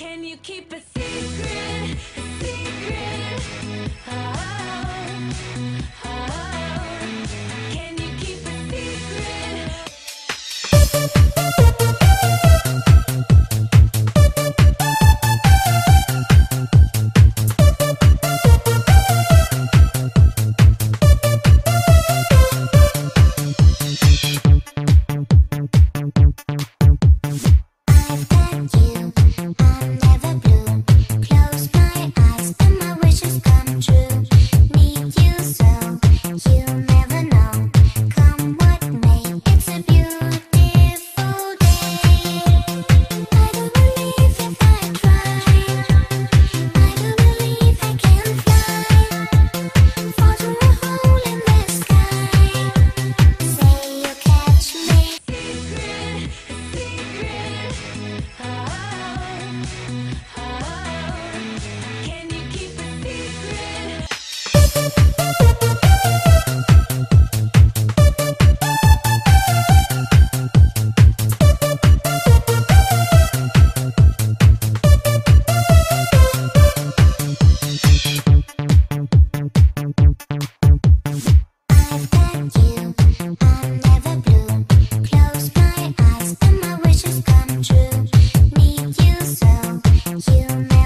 Can you keep a secret? A secret? Oh, oh. oh. Can you keep a secret? I've got you you